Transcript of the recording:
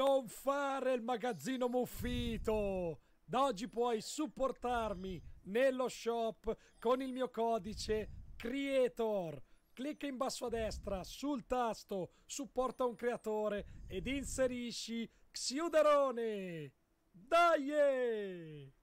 non fare il magazzino muffito. Da oggi puoi supportarmi nello shop con il mio codice Creator. Clicca in basso a destra sul tasto supporta un creatore ed inserisci Xiuderone. Dai! Eh!